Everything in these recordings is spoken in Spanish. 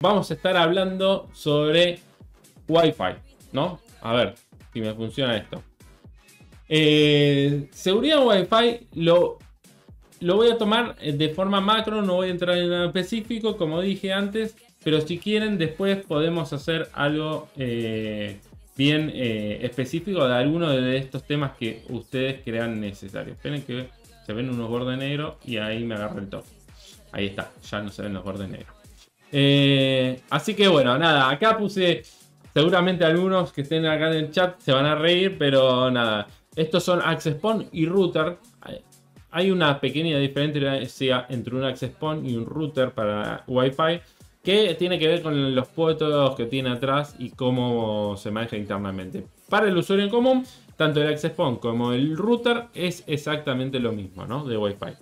vamos a estar hablando sobre Wi-Fi, ¿no? A ver si me funciona esto. Eh, seguridad Wi-Fi lo, lo voy a tomar de forma macro, no voy a entrar en nada específico, como dije antes, pero si quieren después podemos hacer algo eh, bien eh, específico de alguno de estos temas que ustedes crean necesarios. Esperen que se ven unos bordes negros y ahí me agarra el toque. Ahí está, ya no se ven los bordes negros. Eh, así que bueno, nada, acá puse, seguramente algunos que estén acá en el chat se van a reír, pero nada, estos son Access Point y Router. Hay una pequeña diferencia entre un Access Point y un router para Wi-Fi que tiene que ver con los puertos que tiene atrás y cómo se maneja internamente. Para el usuario en común, tanto el Access Point como el router es exactamente lo mismo, ¿no? De Wi-Fi.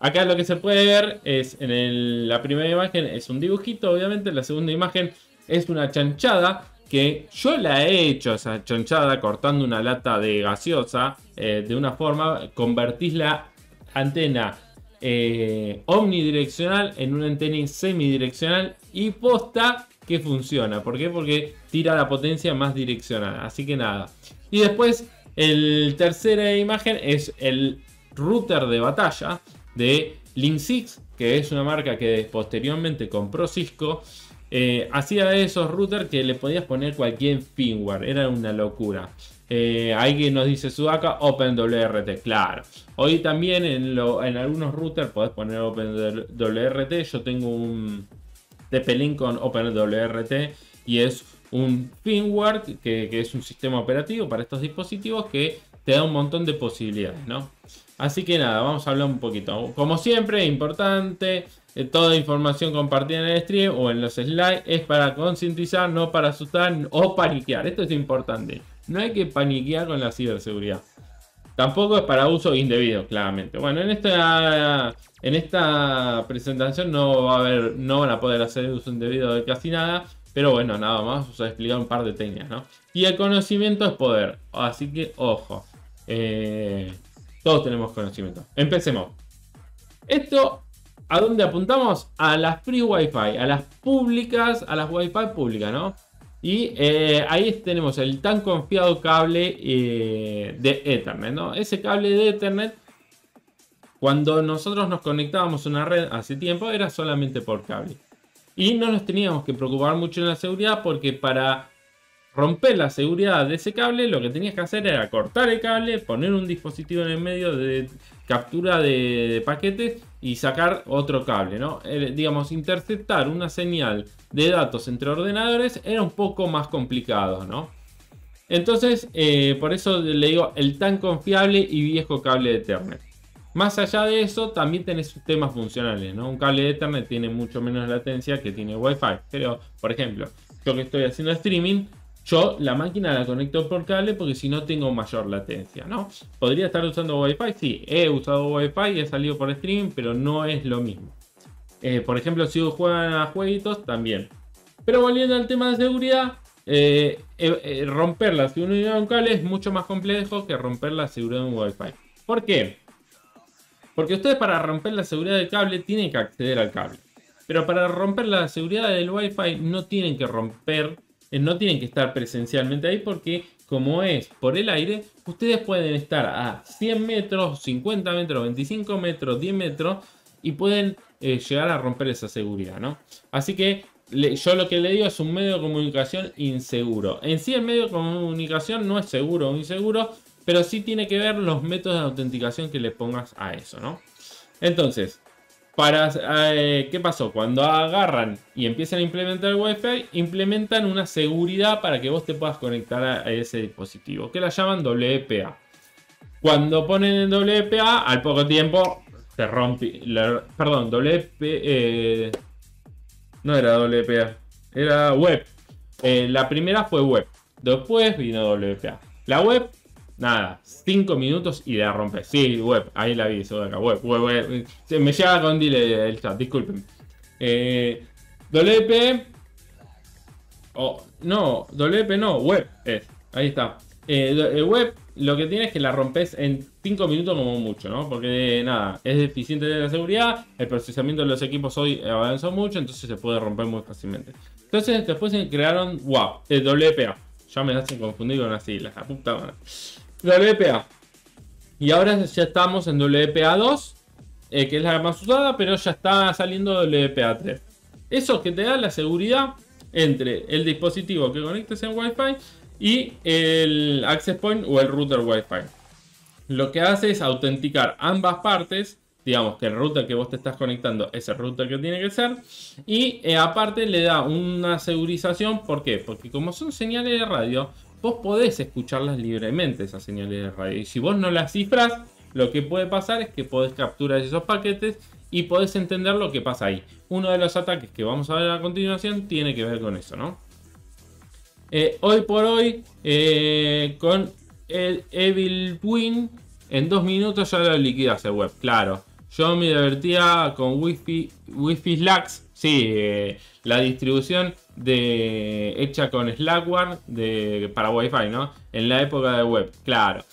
Acá lo que se puede ver es en la primera imagen es un dibujito, obviamente. La segunda imagen es una chanchada que yo la he hecho esa chanchada cortando una lata de gaseosa eh, de una forma, convertís la antena eh, omnidireccional en una antena semidireccional y posta que funciona. ¿Por qué? Porque tira la potencia más direccional. Así que nada. Y después, el tercera imagen es el router de batalla de Link 6, que es una marca que posteriormente compró Cisco. Eh, hacía esos routers que le podías poner cualquier firmware, era una locura. Eh, alguien nos dice Sudaka OpenWRT, claro. Hoy también en, en algunos routers podés poner OpenWRT. Yo tengo un TP-Link con OpenWRT y es un firmware que, que, es un sistema operativo para estos dispositivos que te da un montón de posibilidades, ¿no? Así que nada, vamos a hablar un poquito. Como siempre, importante, eh, toda información compartida en el stream o en los slides es para concientizar, no para asustar o paniquear. Esto es importante. No hay que paniquear con la ciberseguridad. Tampoco es para uso indebido, claramente. Bueno, en esta, en esta presentación no va a haber, no van a poder hacer uso indebido de casi nada. Pero bueno, nada más, vamos a explicar un par de técnicas, ¿no? Y el conocimiento es poder. Así que, ojo. Eh, todos tenemos conocimiento. Empecemos. Esto, ¿a dónde apuntamos? A las free Wi-Fi, a las públicas, a las Wi-Fi públicas, ¿no? Y eh, ahí tenemos el tan confiado cable eh, de Ethernet, ¿no? Ese cable de Ethernet, cuando nosotros nos conectábamos a una red hace tiempo, era solamente por cable. Y no nos teníamos que preocupar mucho en la seguridad porque para romper la seguridad de ese cable, lo que tenías que hacer era cortar el cable, poner un dispositivo en el medio de captura de, paquetes y sacar otro cable, ¿no? Eh, digamos, interceptar una señal de datos entre ordenadores era un poco más complicado, ¿no? Entonces, eh, por eso le digo el tan confiable y viejo cable de Ethernet. Más allá de eso, también tenés temas funcionales, ¿no? Un cable de Ethernet tiene mucho menos latencia que tiene Wi-Fi. Pero, por ejemplo, yo que estoy haciendo streaming, yo la máquina la conecto por cable porque si no tengo mayor latencia, ¿no? ¿Podría estar usando Wi-Fi? Sí, he usado Wi-Fi, he salido por streaming, pero no es lo mismo. Eh, por ejemplo, si juegan a jueguitos, también. Pero volviendo al tema de seguridad, eh, eh, romper la seguridad de un cable es mucho más complejo que romper la seguridad de un Wi-Fi. ¿Por qué? Porque ustedes para romper la seguridad del cable tienen que acceder al cable. Pero para romper la seguridad del Wi-Fi no tienen que romper no tienen que estar presencialmente ahí porque como es por el aire, ustedes pueden estar a 100 metros, 50 metros, 25 metros, 10 metros y pueden eh, llegar a romper esa seguridad, ¿no? Así que yo lo que le digo es un medio de comunicación inseguro. En sí el medio de comunicación no es seguro o inseguro, pero sí tiene que ver los métodos de autenticación que le pongas a eso, ¿no? Entonces, eh, ¿Qué pasó? Cuando agarran y empiezan a implementar Wi-Fi, implementan una seguridad para que vos te puedas conectar a, ese dispositivo, que la llaman WPA. Cuando ponen el WPA, al poco tiempo se rompe. perdón, WP. Eh, no era WPA, era web. Eh, la primera fue web. Después vino WPA. La web Nada, 5 minutos y la rompe. Sí, web, ahí la vi, eso de acá. Web, web, web. Me llega con delay el chat, disculpen. Eh, WP. Oh, no, WP no, web es. Ahí está. eh, web lo que tiene es que la rompes en 5 minutos como mucho, ¿no? Porque nada, es deficiente de la seguridad, el procesamiento de los equipos hoy avanzó mucho, entonces se puede romper muy fácilmente. Entonces después se crearon WAP, el WPA. Ya me hacen confundir con las la puta WPA. Y ahora ya estamos en WPA 2, eh, que es la más usada, pero ya está saliendo WPA 3. Eso que te da la seguridad entre el dispositivo que conectes en Wi-Fi y el access point o el router Wi-Fi. Lo que hace es autenticar ambas partes. Digamos que el router que vos te estás conectando es el router que tiene que ser. Y eh, aparte le da una segurización. ¿Por qué? Porque como son señales de radio, vos podés escucharlas libremente, esas señales de radio. Y si vos no las cifras, lo que puede pasar es que podés capturar esos paquetes y podés entender lo que pasa ahí. Uno de los ataques que vamos a ver a continuación tiene que ver con eso, ¿no? Eh, hoy por hoy, eh, con el Evil Twin, en dos minutos ya lo liquidas el web, claro. Yo me divertía con Wi-Fi, Wi-Fi Slacks, sí, eh, la distribución de, hecha con Slackware para Wi-Fi, ¿no? En la época de web, claro.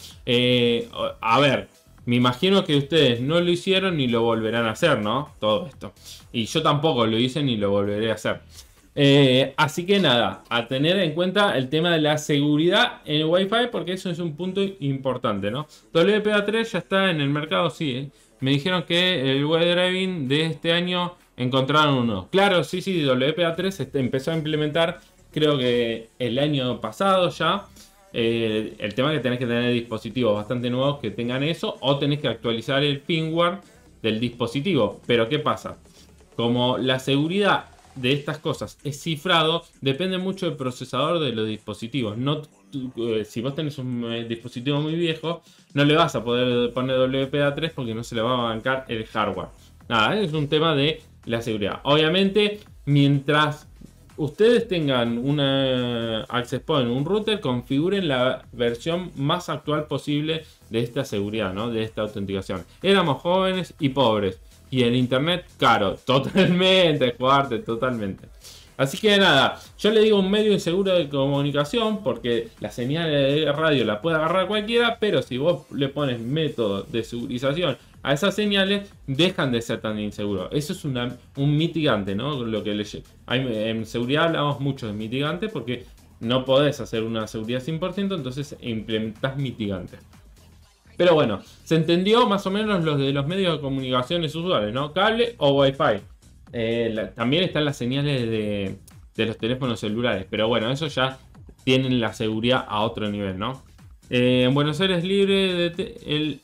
a ver, me imagino que ustedes no lo hicieron ni lo volverán a hacer, ¿no? Todo esto. Y yo tampoco lo hice ni lo volveré a hacer. Eh, así que nada, a tener en cuenta el tema de la seguridad en el Wi-Fi porque eso es un punto importante, ¿no? WPA3 ya está en el mercado, sí. ¿eh? Me dijeron que el web driving de este año encontraron uno. Claro, sí, sí, WPA3 este, empezó a implementar creo que el año pasado ya. Eh, el tema es que tenés que tener dispositivos bastante nuevos que tengan eso o tenés que actualizar el firmware del dispositivo. Pero ¿qué pasa? Como la seguridad de estas cosas es cifrado, depende mucho del procesador de los dispositivos. No, eh, si vos tenés un eh, dispositivo muy viejo, no le vas a poder poner WPA3 porque no se le va a bancar el hardware. Nada, es un tema de la seguridad. Obviamente, mientras ustedes tengan una access point, un router, configuren la versión más actual posible de esta seguridad, ¿no? de esta autenticación. Éramos jóvenes y pobres y el internet caro, totalmente, fuerte, totalmente. Así que nada, yo le digo un medio inseguro de comunicación porque la señal de radio la puede agarrar cualquiera, pero si vos le pones método de segurización a esas señales, dejan de ser tan inseguros. Eso es un mitigante, ¿no? Lo que le, en seguridad hablamos mucho de mitigante porque no podés hacer una seguridad 100%, entonces implementás mitigantes. Pero bueno, se entendió más o menos los de los medios de comunicaciones usuales, ¿no? Cable o Wi-Fi. Eh, también están las señales de, los teléfonos celulares, pero bueno, eso ya tienen la seguridad a otro nivel, ¿no? Eh, en Buenos Aires libre de el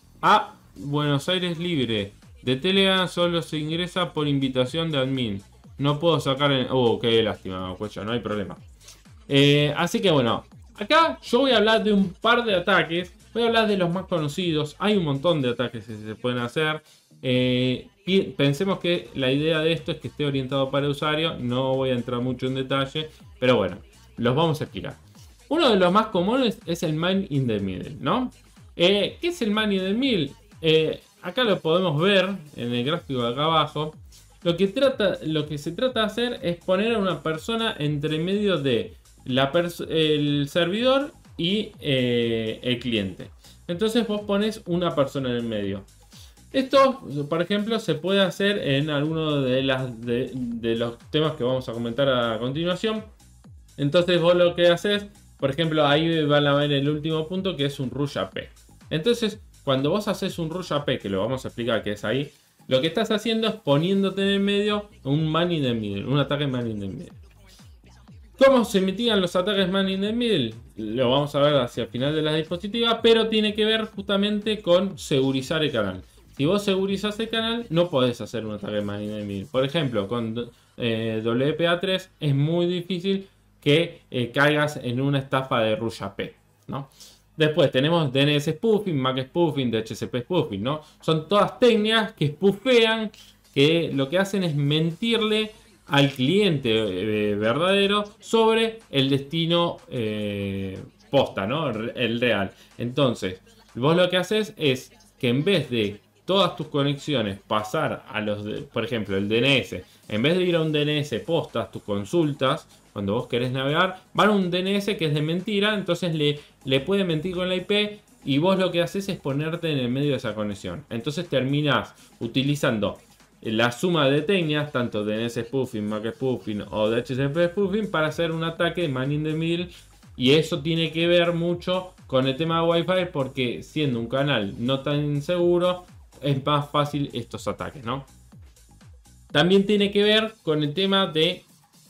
Buenos Aires libre de Telegram solo se ingresa por invitación de admin. No puedo sacar en... Oh, qué lástima, ya no hay problema. Eh, así que bueno, acá yo voy a hablar de un par de ataques Voy a hablar de los más conocidos. Hay un montón de ataques que se pueden hacer. Eh, pensemos que la idea de esto es que esté orientado para el usuario. No voy a entrar mucho en detalle. Pero bueno, los vamos a explicar. Uno de los más comunes es el man in the middle, ¿no? Eh, ¿Qué es el man in the middle? Eh, acá lo podemos ver en el gráfico de acá abajo. Lo que, trata, lo que se trata de hacer es poner a una persona entre medio de la el servidor y eh, el cliente. Entonces vos pones una persona en el medio. Esto, por ejemplo, se puede hacer en alguno de, de, los temas que vamos a comentar a continuación. Entonces vos lo que haces, por ejemplo, ahí van a ver el último punto que es un rush AP. Entonces, cuando vos haces un rush AP, que lo vamos a explicar que es ahí, lo que estás haciendo es poniéndote en el medio un man in the middle, un ataque man in the middle. ¿Cómo se emitían los ataques man in the middle? Lo vamos a ver hacia el final de la diapositiva, pero tiene que ver justamente con segurizar el canal. Si vos segurizas el canal, no podés hacer un ataque man in the middle. Por ejemplo, con eh, WPA3 es muy difícil que eh, caigas en una estafa de Rush AP, ¿no? Después tenemos DNS spoofing, MAC spoofing, DHCP spoofing, ¿no? Son todas técnicas que spoofean, que lo que hacen es mentirle al cliente eh, verdadero sobre el destino eh, posta, ¿no? El real. Entonces, vos lo que haces es que en vez de todas tus conexiones pasar a los, por ejemplo, el DNS, En vez de ir a un DNS postas tus consultas, cuando vos querés navegar, van a un DNS que es de mentira, entonces le, le puede mentir con la IP y vos lo que haces es ponerte en el medio de esa conexión. Entonces terminás utilizando la suma de teñas, tanto DNS spoofing, MAC spoofing o DHCP spoofing, para hacer un ataque man in the middle. Y eso tiene que ver mucho con el tema de Wi-Fi, porque siendo un canal no tan seguro, es más fácil estos ataques, ¿no? También tiene que ver con el tema de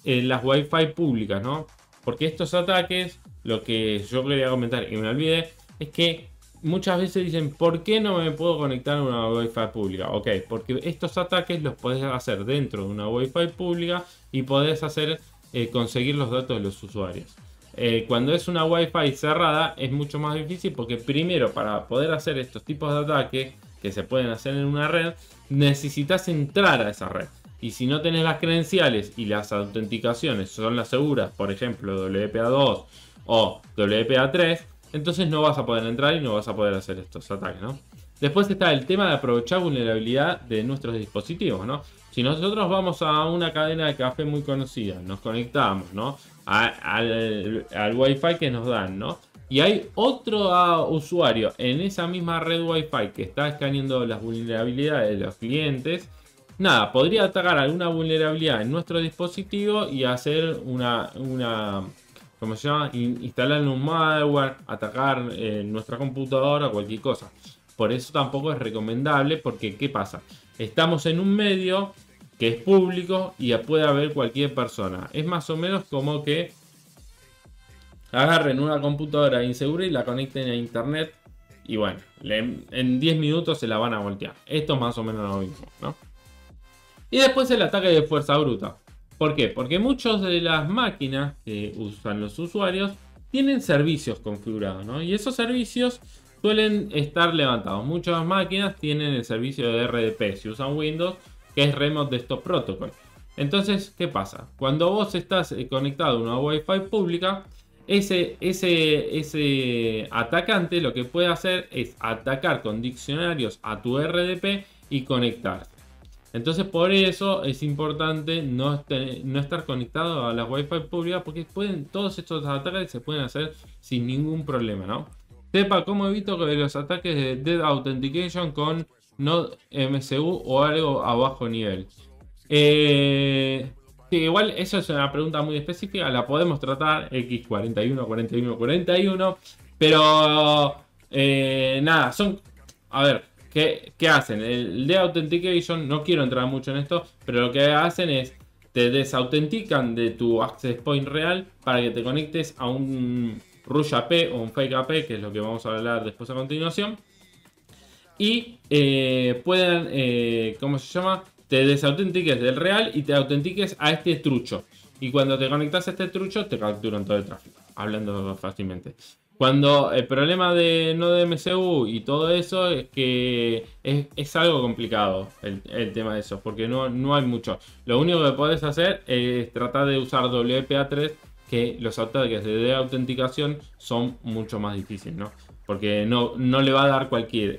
eh, las Wi-Fi públicas, ¿no? Porque estos ataques, lo que yo quería comentar y me olvidé, es que muchas veces dicen, ¿por qué no me puedo conectar a una Wi-Fi pública? Ok, porque estos ataques los puedes hacer dentro de una Wi-Fi pública y podés hacer eh, conseguir los datos de los usuarios. Eh, cuando es una Wi-Fi cerrada es mucho más difícil porque primero para poder hacer estos tipos de ataques que se pueden hacer en una red, necesitas entrar a esa red. Y si no tenés las credenciales y las autenticaciones son las seguras, por ejemplo WPA2 o WPA3, entonces no vas a poder entrar y no vas a poder hacer estos ataques, ¿no? Después está el tema de aprovechar vulnerabilidad de nuestros dispositivos, ¿no? Si nosotros vamos a una cadena de café muy conocida, nos conectamos, ¿no? al, al Wi-Fi que nos dan, ¿no? Y hay otro ah, usuario en esa misma red Wi-Fi que está escaneando las vulnerabilidades de los clientes. Nada, podría atacar alguna vulnerabilidad en nuestro dispositivo y hacer una, una ¿cómo se llama? Instalar un malware, atacar eh, nuestra computadora, cualquier cosa. Por eso tampoco es recomendable porque ¿qué pasa? Estamos en un medio que es público y puede haber cualquier persona. Es más o menos como que agarren una computadora insegura y la conecten a internet y bueno, en 10 minutos se la van a voltear. Esto es más o menos lo mismo, ¿no? Y después el ataque de fuerza bruta. ¿Por qué? Porque muchas de las máquinas que usan los usuarios tienen servicios configurados, ¿no? Y esos servicios suelen estar levantados. Muchas máquinas tienen el servicio de RDP si usan Windows, que es Remote Desktop Protocol. Entonces, ¿qué pasa? Cuando vos estás eh, conectado a una Wi-Fi pública, ese, ese, ese atacante lo que puede hacer es atacar con diccionarios a tu RDP y conectarse. Entonces por eso es importante no, no estar conectado a la Wi-Fi pública porque pueden, todos estos ataques se pueden hacer sin ningún problema, ¿no? Sepa cómo evito que los ataques de Dead Authentication con no MCU o algo a bajo nivel. Eh, igual eso es una pregunta muy específica, la podemos tratar X41, 41, 41, pero eh, nada, son, a ver, ¿qué, hacen? El de Authentication, no quiero entrar mucho en esto, pero lo que hacen es, te desautentican de tu access point real para que te conectes a un Rush AP o un Fake AP, que es lo que vamos a hablar después a continuación. Y eh, puedan, eh, ¿cómo se llama? te desautentiques del real y te autentiques a este trucho. Y cuando te conectas a este trucho, te capturan todo el tráfico, hablando fácilmente. Cuando el problema de no de MCU y todo eso es que es, algo complicado el, tema de eso, porque no, no hay mucho. Lo único que puedes hacer es tratar de usar WPA3, que los ataques de autenticación son mucho más difíciles, ¿no? Porque no, no le va a dar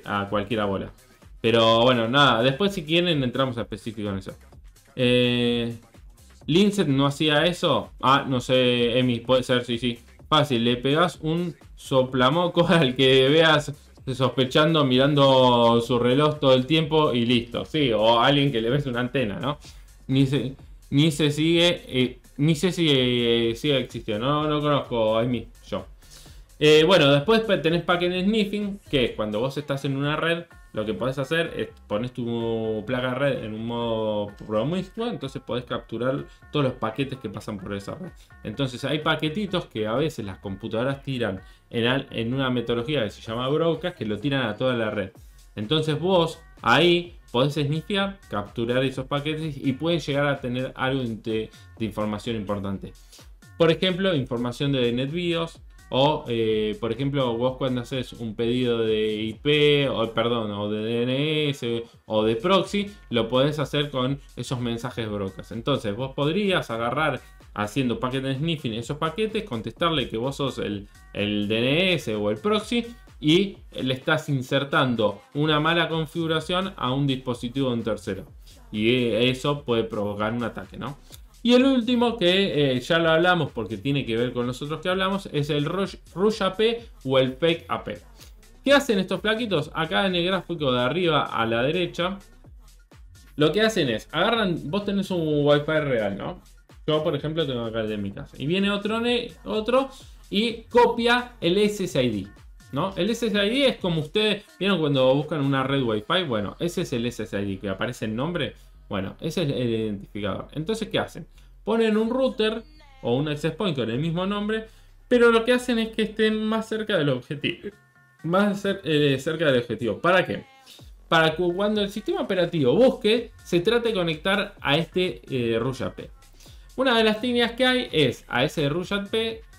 a cualquiera bola. Pero bueno, nada, después si quieren entramos a específico en eso. Eh, Linset no hacía eso. Ah, no sé, Emi, puede ser, sí, sí. Le pegas un soplamoco al que veas sospechando, mirando su reloj todo el tiempo y listo. Sí, o alguien que le ves una antena, ¿no? Ni se, ni se sigue, eh, ni sé si eh, sigue existiendo. No, no conozco a Emi, yo. Eh, bueno, después tenés packet sniffing, que es cuando vos estás en una red lo que podés hacer es pones tu placa red en un modo promiscuo, entonces podés capturar todos los paquetes que pasan por esa red. Entonces hay paquetitos que a veces las computadoras tiran en, una metodología que se llama broadcast que lo tiran a toda la red. Entonces vos ahí podés snifear, capturar esos paquetes y pueden llegar a tener algo de, de información importante. Por ejemplo, información de NetBIOS, o, eh, por ejemplo, vos cuando haces un pedido de IP, o perdón, o de DNS o de proxy, lo podés hacer con esos mensajes brocas. Entonces, vos podrías agarrar haciendo paquete sniffing esos paquetes, contestarle que vos sos el, el DNS o el proxy y le estás insertando una mala configuración a un dispositivo de un tercero. y eso puede provocar un ataque, ¿no? Y el último, que eh, ya lo hablamos porque tiene que ver con los otros que hablamos, es el Rush, AP o el Fake AP. ¿Qué hacen estos plaquitos? Acá en el gráfico de arriba a la derecha, lo que hacen es, agarran, vos tenés un Wi-Fi real, ¿no? Yo, por ejemplo, tengo acá el de mi casa. Y viene otro, otro y copia el SSID. ¿no? El SSID es como ustedes vieron cuando buscan una red Wi-Fi. Bueno, ese es el SSID que aparece el nombre. Bueno, ese es el identificador. Entonces, ¿qué hacen? Ponen un router o un access point con el mismo nombre, pero lo que hacen es que estén más cerca del objetivo. Más eh, cerca del objetivo. ¿Para qué? Para que cuando el sistema operativo busque, se trate de conectar a este eh, RUSHAP. Una de las líneas que hay es a ese RUSHAP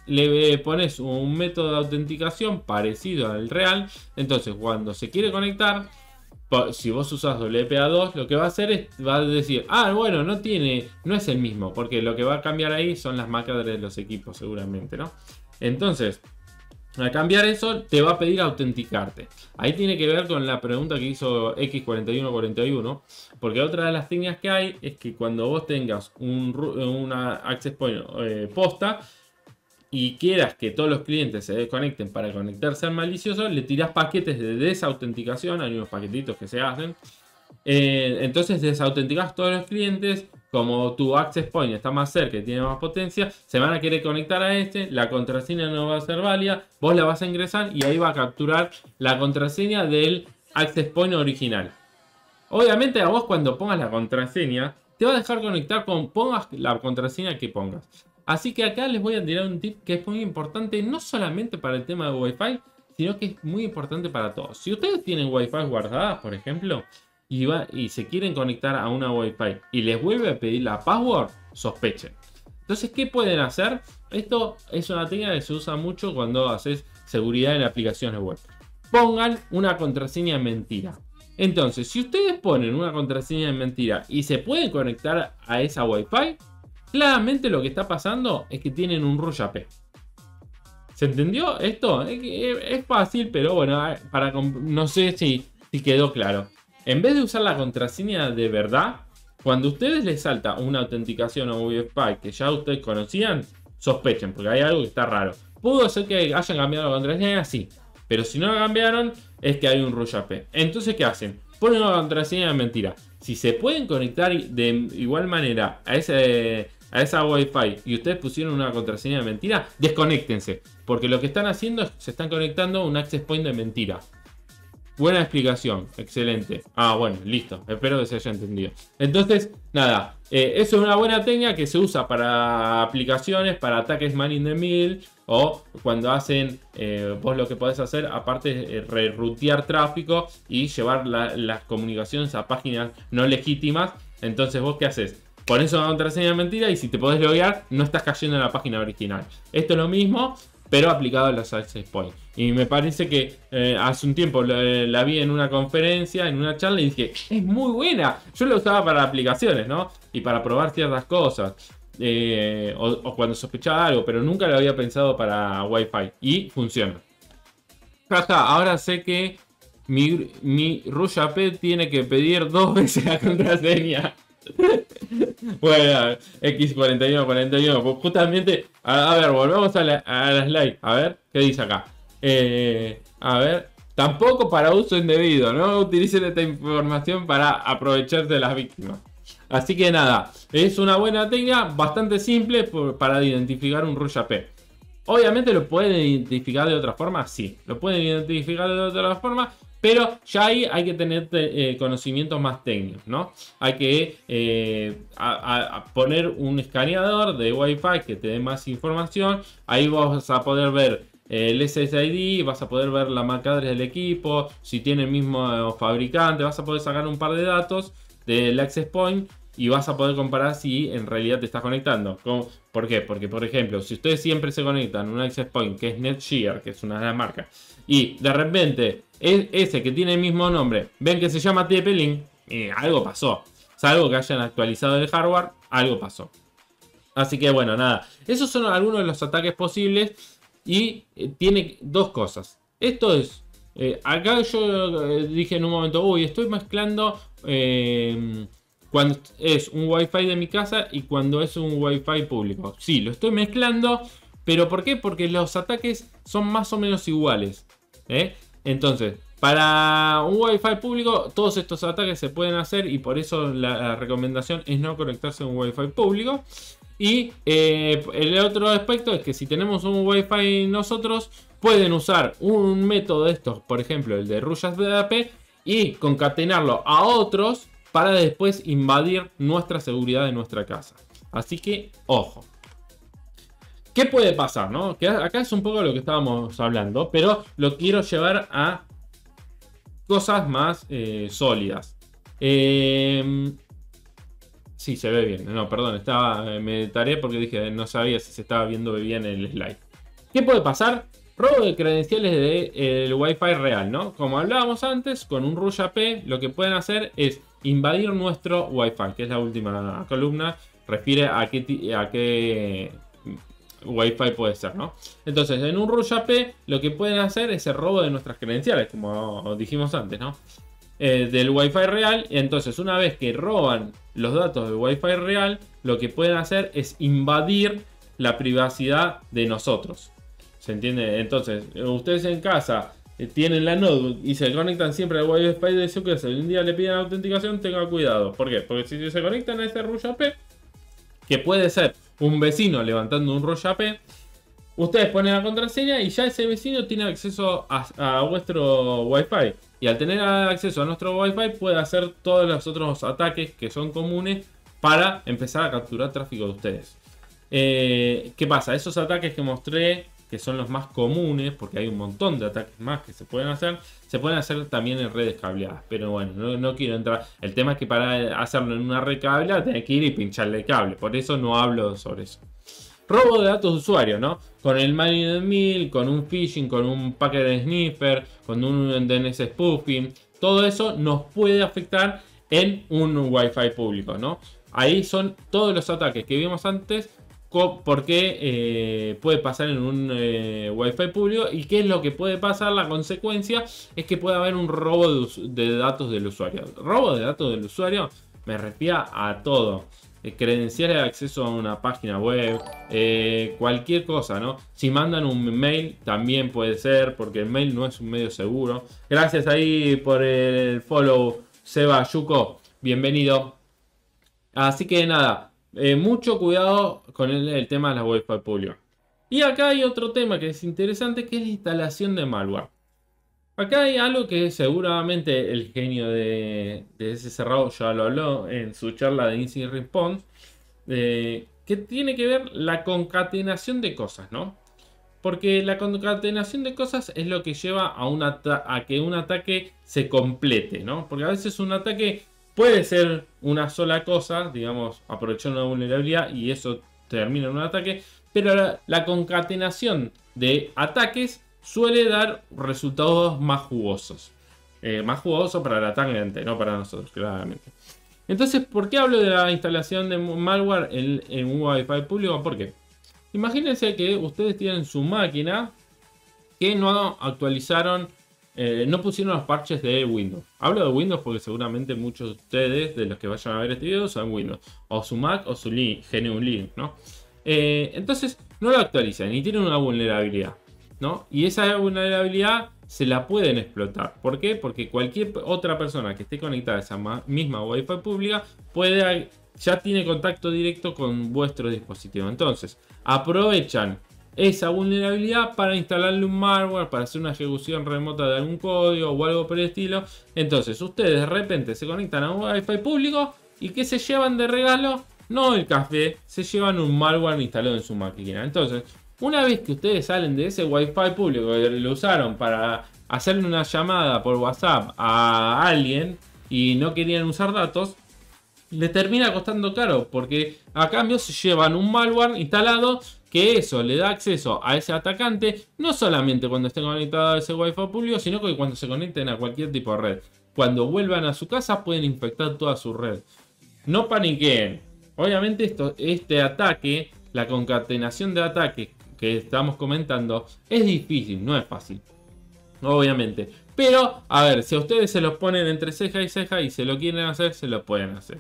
le pones un método de autenticación parecido al real. Entonces, cuando se quiere conectar, si vos usas WPA2, lo que va a hacer es va a decir, ah, bueno, no tiene, no es el mismo, porque lo que va a cambiar ahí son las marcas de los equipos, seguramente, ¿no? Entonces, al cambiar eso, te va a pedir autenticarte. Ahí tiene que ver con la pregunta que hizo X4141, porque otra de las líneas que hay es que cuando vos tengas un, una access point eh, posta, y quieras que todos los clientes se desconecten para conectarse al malicioso, le tiras paquetes de desautenticación, hay unos paquetitos que se hacen. Eh, entonces desautenticas todos los clientes, como tu access point está más cerca y tiene más potencia, se van a querer conectar a este, la contraseña no va a ser válida, vos la vas a ingresar y ahí va a capturar la contraseña del access point original. Obviamente a vos cuando pongas la contraseña, te va a dejar conectar con pongas la contraseña que pongas. Así que acá les voy a tirar un tip que es muy importante, no solamente para el tema de Wi-Fi, sino que es muy importante para todos. Si ustedes tienen Wi-Fi guardadas, por ejemplo, y, va, y se quieren conectar a una Wi-Fi y les vuelve a pedir la password, sospechen. Entonces, ¿qué pueden hacer? Esto es una técnica que se usa mucho cuando haces seguridad en aplicaciones web. Pongan una contraseña mentira. Entonces, si ustedes ponen una contraseña mentira y se pueden conectar a esa Wi-Fi, Claramente lo que está pasando es que tienen un Rush ¿Se entendió esto? Es, fácil, pero bueno, para no sé si, quedó claro. En vez de usar la contraseña de verdad, cuando a ustedes les salta una autenticación a Wi-Fi que ya ustedes conocían, sospechen, porque hay algo que está raro. Pudo ser que hayan cambiado la contraseña, sí. Pero si no la cambiaron, es que hay un Rush Entonces, ¿qué hacen? Ponen una contraseña de mentira. Si se pueden conectar de igual manera a ese a esa Wi-Fi y ustedes pusieron una contraseña de mentira, desconéctense. Porque lo que están haciendo es se están conectando a un access point de mentira. Buena explicación, excelente. Ah, bueno, listo. Espero que se haya entendido. Entonces, nada, eh, eso es una buena técnica que se usa para aplicaciones, para ataques man in the middle o cuando hacen, eh, vos lo que podés hacer, aparte es rerutear tráfico y llevar las comunicaciones a páginas no legítimas. Entonces, vos qué haces? Pones una contraseña mentira y si te podés loguear, no estás cayendo en la página original. Esto es lo mismo, pero aplicado a los access points. Y me parece que eh, hace un tiempo la, vi en una conferencia, en una charla y dije, es muy buena. Yo la usaba para aplicaciones, ¿no? Y para probar ciertas cosas. Eh, o, cuando sospechaba algo, pero nunca lo había pensado para Wi-Fi. Y funciona. Jaja, ahora sé que mi, mi tiene que pedir dos veces la contraseña. bueno, X41, 41. Pues justamente, a, ver, volvemos a la, slide. A ver, ¿qué dice acá? Eh, a ver, tampoco para uso indebido. No utilicen esta información para aprovecharse de las víctimas. Así que nada, es una buena técnica, bastante simple para identificar un Rush AP. Obviamente lo pueden identificar de otra forma, sí. Lo pueden identificar de otra forma, pero ya ahí hay que tener eh, conocimientos más técnicos, ¿no? Hay que eh, poner un escaneador de Wi-Fi que te dé más información. Ahí vas a poder ver el SSID, vas a poder ver la marca del equipo, si tiene el mismo fabricante, vas a poder sacar un par de datos del access point y vas a poder comparar si en realidad te estás conectando. ¿Por qué? Porque, por ejemplo, si ustedes siempre se conectan a un access point que es NetShare, que es una de las marcas, y de repente ese que tiene el mismo nombre, ven que se llama TP-Link, algo pasó. Salvo que hayan actualizado el hardware, algo pasó. Así que bueno, nada. Esos son algunos de los ataques posibles. Y eh, tiene dos cosas. Esto es. Eh, acá yo eh, dije en un momento, uy, estoy mezclando cuando es un Wi-Fi de mi casa y cuando es un Wi-Fi público. Sí, lo estoy mezclando, pero ¿por qué? Porque los ataques son más o menos iguales. ¿eh? Entonces, para un Wi-Fi público, todos estos ataques se pueden hacer y por eso la, recomendación es no conectarse a un Wi-Fi público. Y eh, el otro aspecto es que si tenemos un Wi-Fi nosotros, pueden usar un método de estos, por ejemplo el de Ruyas BDP, y concatenarlo a otros para después invadir nuestra seguridad de nuestra casa. Así que, ojo. ¿Qué puede pasar? No? Que acá es un poco lo que estábamos hablando, pero lo quiero llevar a cosas más eh, sólidas. Em, sí, se ve bien. No, perdón, estaba, me taré porque dije no sabía si se estaba viendo bien el slide. ¿Qué puede pasar? Robo de credenciales del de, Wi-Fi real, ¿no? Como hablábamos antes, con un Rush AP lo que pueden hacer es invadir nuestro Wi-Fi, que es la última columna, refiere a qué, a qué Wi-Fi puede ser, ¿no? Entonces, en un Rush AP lo que pueden hacer es el robo de nuestras credenciales, como dijimos antes, ¿no? Eh, del Wi-Fi real. Entonces, una vez que roban los datos del Wi-Fi real, lo que pueden hacer es invadir la privacidad de nosotros. ¿Se entiende? Entonces, ustedes en casa eh, tienen la notebook y se conectan siempre al Wi-Fi de su casa y un día le piden autenticación, tengan cuidado. ¿Por qué? Porque si se conectan a este Rush AP, que puede ser un vecino levantando un AP, ustedes ponen la contraseña y ya ese vecino tiene acceso a, vuestro Wi-Fi. Y al tener acceso a nuestro Wi-Fi puede hacer todos los otros ataques que son comunes para empezar a capturar tráfico de ustedes. Eh, ¿Qué pasa? Esos ataques que mostré que son los más comunes, porque hay un montón de ataques más que se pueden hacer, se pueden hacer también en redes cableadas. Pero bueno, no, quiero entrar. El tema es que para hacerlo en una red cableada tenés que ir y pincharle el cable. Por eso no hablo sobre eso. Robo de datos de usuario, ¿no? Con el in the mill, con un phishing, con un packet sniffer, con un DNS spoofing. Todo eso nos puede afectar en un Wi-Fi público, ¿no? Ahí son todos los ataques que vimos antes porque eh, puede pasar en un eh, Wi-Fi público y qué es lo que puede pasar. La consecuencia es que puede haber un robo de, datos del usuario. Robo de datos del usuario me refiero a todo. Eh, credenciales de acceso a una página web, cualquier cosa, ¿no? Si mandan un mail también puede ser, porque el mail no es un medio seguro. Gracias ahí por el follow, Seba Yuko, bienvenido. Así que nada, eh, mucho cuidado con el, tema de la Wi-Fi pública. Y acá hay otro tema que es interesante, que es la instalación de malware. Acá hay algo que seguramente el genio de, ese cerrado ya lo habló en su charla de Incident Response, eh, que tiene que ver la concatenación de cosas, ¿no? Porque la concatenación de cosas es lo que lleva a, a que un ataque se complete, ¿no? Porque a veces un ataque Puede ser una sola cosa, digamos, aprovechar una vulnerabilidad y eso termina en un ataque, pero la, concatenación de ataques suele dar resultados más jugosos. Eh, más jugosos para el atacante, no para nosotros, claramente. Entonces, ¿por qué hablo de la instalación de malware en, en un Wi-Fi público? Porque imagínense que ustedes tienen su máquina que no actualizaron eh, no pusieron los parches de Windows. Hablo de Windows porque seguramente muchos de ustedes, de los que vayan a ver este video, son Windows. O su Mac o su GNU Linux, ¿no? Eh, entonces, no lo actualizan y tienen una vulnerabilidad, ¿no? Y esa vulnerabilidad se la pueden explotar. ¿Por qué? Porque cualquier otra persona que esté conectada a esa misma Wi-Fi pública puede, ya tiene contacto directo con vuestro dispositivo. Entonces, aprovechan esa vulnerabilidad para instalarle un malware, para hacer una ejecución remota de algún código o algo por el estilo. Entonces ustedes de repente se conectan a un Wi-Fi público y que se llevan de regalo, no el café, se llevan un malware instalado en su máquina. Entonces, una vez que ustedes salen de ese Wi-Fi público que lo usaron para hacerle una llamada por WhatsApp a alguien y no querían usar datos, le termina costando caro porque a cambio se llevan un malware instalado que eso le da acceso a ese atacante no solamente cuando estén conectados a ese Wi-Fi público, sino que cuando se conecten a cualquier tipo de red. Cuando vuelvan a su casa pueden infectar toda su red. No paniquen. Obviamente esto, este ataque, la concatenación de ataques que estamos comentando, es difícil, no es fácil. Obviamente. Pero, a ver, si ustedes se los ponen entre ceja y ceja y se lo quieren hacer, se lo pueden hacer.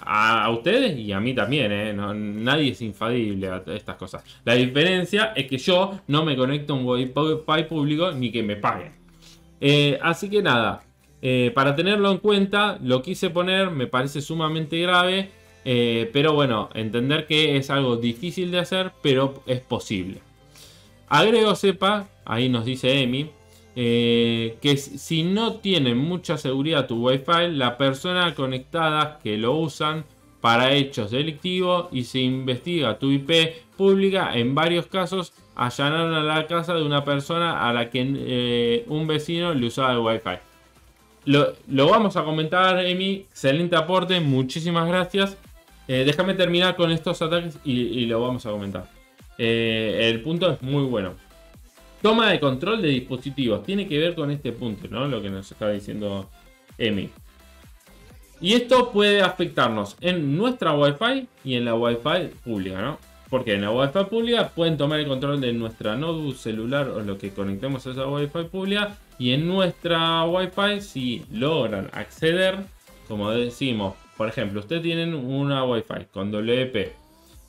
A, ustedes y a mí también, ¿eh? nadie es infalible a estas cosas. La diferencia es que yo no me conecto a un Wi-Fi público ni que me paguen. Eh, así que nada, eh, para tenerlo en cuenta, lo quise poner, me parece sumamente grave, eh, pero bueno, entender que es algo difícil de hacer, pero es posible. Agrego sepa, ahí nos dice Emi, eh, que si no tiene mucha seguridad tu Wi-Fi, la persona conectada que lo usan para hechos delictivos y se investiga tu IP pública, en varios casos allanaron a la casa de una persona a la que un vecino le usaba el Wi-Fi. Lo, vamos a comentar, Emi. Excelente aporte, muchísimas gracias. Eh, déjame terminar con estos ataques y, lo vamos a comentar. Eh, el punto es muy bueno. Toma de control de dispositivos. Tiene que ver con este punto, ¿no? Lo que nos está diciendo Emi. Y esto puede afectarnos en nuestra Wi-Fi y en la Wi-Fi pública, ¿no? Porque en la Wi-Fi pública pueden tomar el control de nuestra notebook celular o lo que conectemos a esa Wi-Fi pública. Y en nuestra Wi-Fi, si logran acceder, como decimos, por ejemplo, ustedes tienen una Wi-Fi con WP,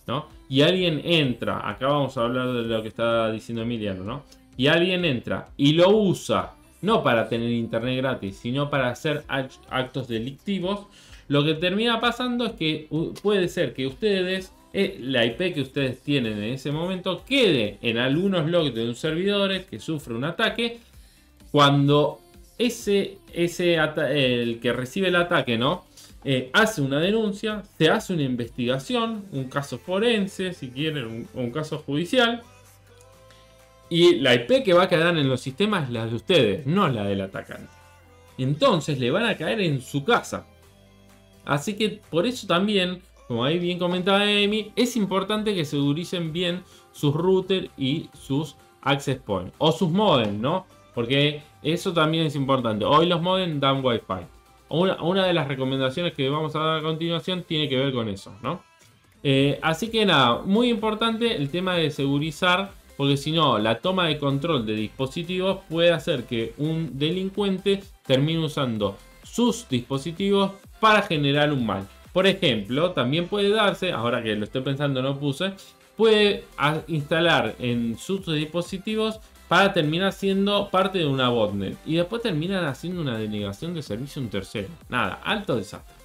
¿no? Y alguien entra, acá vamos a hablar de lo que está diciendo Emiliano, ¿no? Y alguien entra y lo usa, no para tener internet gratis, sino para hacer actos delictivos. Lo que termina pasando es que puede ser que ustedes eh, la IP que ustedes tienen en ese momento quede en algunos logs de un servidor que sufre un ataque. Cuando ese, ese el que recibe el ataque, ¿no? Eh, hace una denuncia, se hace una investigación, un caso forense, si quieren, un, caso judicial. Y la IP que va a quedar en los sistemas es la de ustedes, no la del atacante. Entonces le van a caer en su casa. Así que por eso también como ahí bien comentaba Amy, es importante que seguricen bien sus routers y sus access points. O sus modems, ¿no? Porque eso también es importante. Hoy los modems dan Wi-Fi. Una, de las recomendaciones que vamos a dar a continuación tiene que ver con eso, ¿no? Eh, así que nada, muy importante el tema de segurizar, porque si no, la toma de control de dispositivos puede hacer que un delincuente termine usando sus dispositivos para generar un mal. Por ejemplo, también puede darse, ahora que lo estoy pensando no puse, puede instalar en sus dispositivos para terminar siendo parte de una botnet. Y después terminan haciendo una denegación de servicio a un tercero. Nada, alto desastre.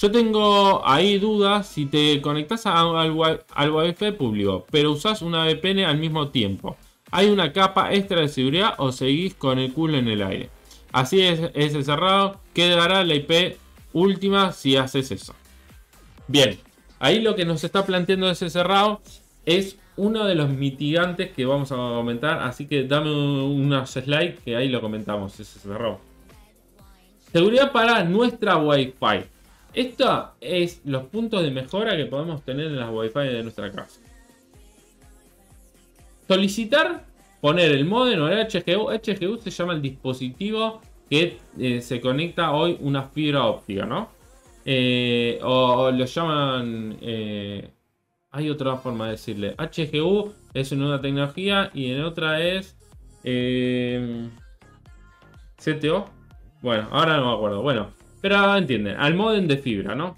Yo tengo ahí dudas si te conectas al, Wi-Fi público, pero usas una VPN al mismo tiempo. ¿Hay una capa extra de seguridad o seguís con el culo en el aire? Así es, es cerrado, quedará la IP última si haces eso. Bien, ahí lo que nos está planteando ese cerrado es uno de los mitigantes que vamos a comentar, así que dame unos slides que ahí lo comentamos, ese cerrado. Seguridad para nuestra Wi-Fi. Estos es los puntos de mejora que podemos tener en las Wi-Fi de nuestra casa. Solicitar poner el modem o el HGU. HGU se llama el dispositivo que eh, se conecta hoy una fibra óptica, ¿no? Eh, o, lo llaman... Eh, hay otra forma de decirle. HGU es una tecnología y en otra es... CTO. Bueno, ahora no me acuerdo. Bueno, pero entienden, al modem de fibra, ¿no?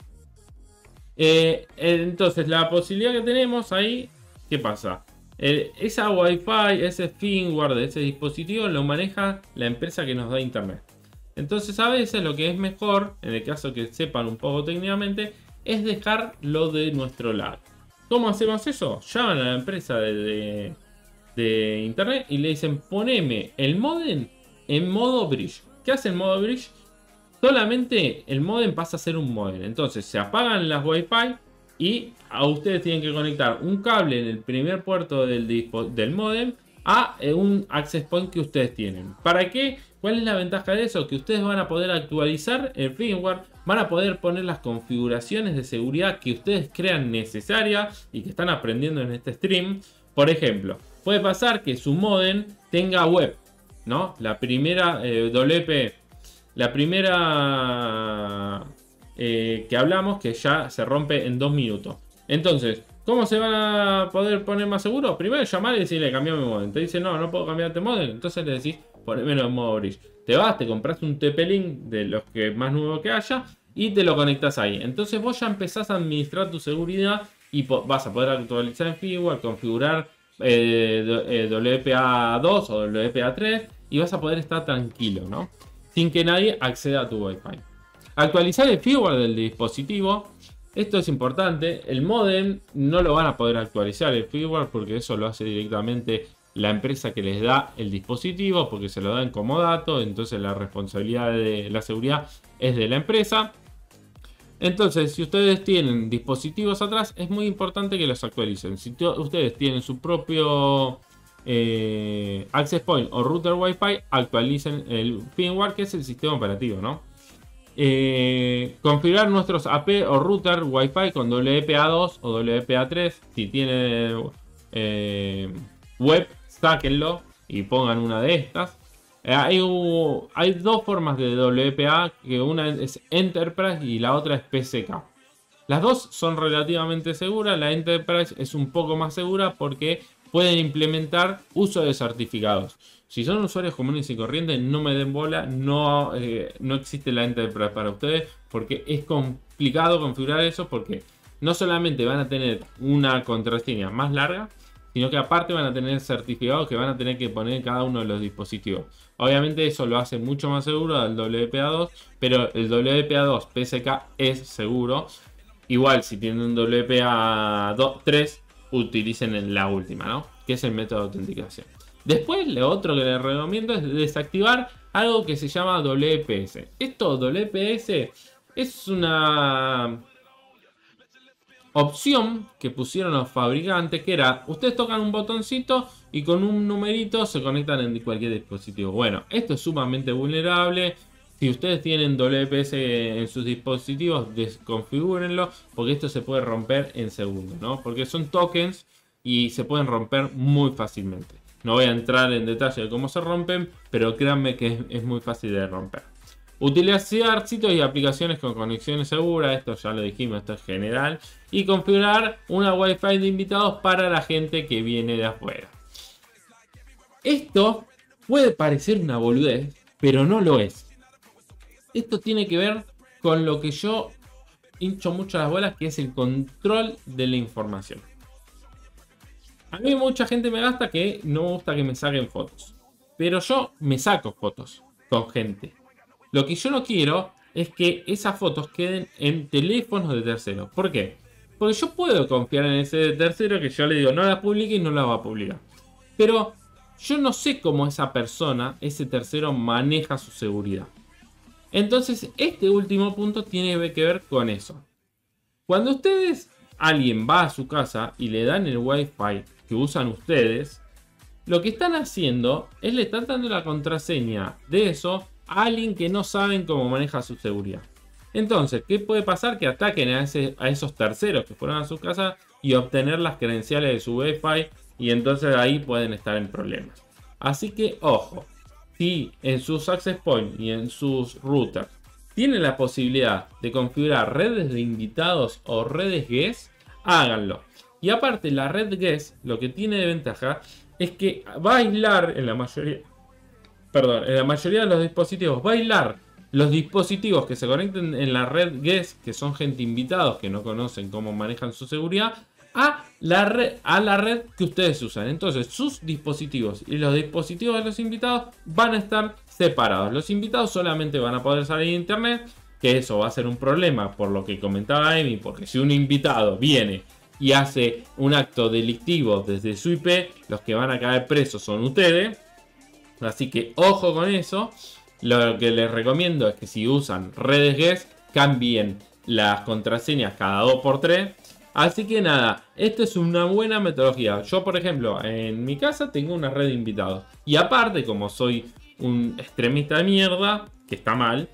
entonces, la posibilidad que tenemos ahí, ¿qué pasa? esa Wi-Fi, ese firmware de ese dispositivo lo maneja la empresa que nos da internet. Entonces a veces lo que es mejor, en el caso que sepan un poco técnicamente, es dejar lo de nuestro lado. ¿Cómo hacemos eso? Llaman a la empresa de, de internet y le dicen poneme el modem en modo bridge. ¿Qué hace el modo bridge? Solamente el modem pasa a ser un modem. Entonces se apagan las Wi-Fi y a ustedes tienen que conectar un cable en el primer puerto del, del modem a eh, un access point que ustedes tienen. ¿Para qué? ¿Cuál es la ventaja de eso? Que ustedes van a poder actualizar el firmware, van a poder poner las configuraciones de seguridad que ustedes crean necesarias y que están aprendiendo en este stream. Por ejemplo, puede pasar que su modem tenga web, ¿no? La primera eh, WP, la primera eh, que hablamos que ya se rompe en dos minutos. Entonces, ¿cómo se van a poder poner más seguros? Primero llamar y decirle cambiame modem. Te dice no, no puedo cambiarte modem. Entonces le decís ponémelo en modo bridge. Te vas, te compras un TP-Link de los que más nuevo que haya y te lo conectas ahí. Entonces vos ya empezás a administrar tu seguridad y vas a poder actualizar en firmware, configurar eh, eh WPA2 o WPA3 y vas a poder estar tranquilo, ¿no? Sin que nadie acceda a tu Wi-Fi. Actualizar el firmware del dispositivo. Esto es importante. El modem no lo van a poder actualizar el firmware porque eso lo hace directamente la empresa que les da el dispositivo porque se lo dan como dato. Entonces la responsabilidad de la seguridad es de la empresa. Entonces, si ustedes tienen dispositivos atrás, es muy importante que los actualicen. Si ustedes tienen su propio eh, access point o router Wi-Fi, actualicen el firmware, que es el sistema operativo, ¿no? Eh, configurar nuestros AP o router Wi-Fi con WPA2 o WPA3. Si tiene eh, web, sáquenlo y pongan una de estas. Eh, hay, dos formas de WPA, que una es Enterprise y la otra es PCK. Las dos son relativamente seguras, la Enterprise es un poco más segura porque pueden implementar uso de certificados. Si son usuarios comunes y corrientes, no me den bola, no, eh, no existe la Enterprise para ustedes porque es complicado configurar eso porque no solamente van a tener una contraseña más larga, sino que aparte van a tener certificados que van a tener que poner cada uno de los dispositivos. Obviamente eso lo hace mucho más seguro del WPA2, pero el WPA2 PSK es seguro. Igual si tienen un WPA2 3, utilicen la última, ¿no? Que es el método de autenticación. Después, lo otro que les recomiendo es desactivar algo que se llama WPS. Esto WPS es una opción que pusieron los fabricantes que era, ustedes tocan un botoncito y con un numerito se conectan en cualquier dispositivo. Bueno, esto es sumamente vulnerable. Si ustedes tienen WPS en sus dispositivos, desconfigúrenlo porque esto se puede romper en segundos, ¿no? Porque son tokens y se pueden romper muy fácilmente. No voy a entrar en detalle de cómo se rompen, pero créanme que es muy fácil de romper. Utilizar sitios y aplicaciones con conexiones seguras, esto ya lo dijimos, esto es general. Y configurar una Wi-Fi de invitados para la gente que viene de afuera. Esto puede parecer una boludez, pero no lo es. Esto tiene que ver con lo que yo hincho mucho las bolas, que es el control de la información. A mí mucha gente me gasta que no gusta que me saquen fotos. Pero yo me saco fotos con gente. Lo que yo no quiero es que esas fotos queden en teléfonos de terceros. ¿Por qué? Porque yo puedo confiar en ese tercero que yo le digo no la publique y no la va a publicar. Pero yo no sé cómo esa persona, ese tercero, maneja su seguridad. Entonces, este último punto tiene que ver con eso. Cuando ustedes, alguien va a su casa y le dan el wifi que usan ustedes, lo que están haciendo es le están dando la contraseña de eso alguien que no saben cómo maneja su seguridad. Entonces, ¿qué puede pasar? Que ataquen a, a esos terceros que fueron a su casa y obtener las credenciales de su Wi-Fi y entonces ahí pueden estar en problemas. Así que, ojo, si en sus access points y en sus routers tienen la posibilidad de configurar redes de invitados o redes guest, háganlo. Y aparte, la red guest lo que tiene de ventaja es que va a aislar en la mayoría, perdón, en la mayoría de los dispositivos bailar los dispositivos que se conecten en la red guest, que son gente invitados que no conocen cómo manejan su seguridad, a la, red, a la red que ustedes usan. Entonces, sus dispositivos y los dispositivos de los invitados van a estar separados. Los invitados solamente van a poder salir a internet, que eso va a ser un problema por lo que comentaba Amy, porque si un invitado viene y hace un acto delictivo desde su IP, los que van a caer presos son ustedes. Así que ojo con eso. Lo que les recomiendo es que si usan redes guest, cambien las contraseñas cada 2x3. Así que nada, esto es una buena metodología. Yo, por ejemplo, en mi casa tengo una red de invitados. Y aparte, como soy un extremista de mierda, que está mal,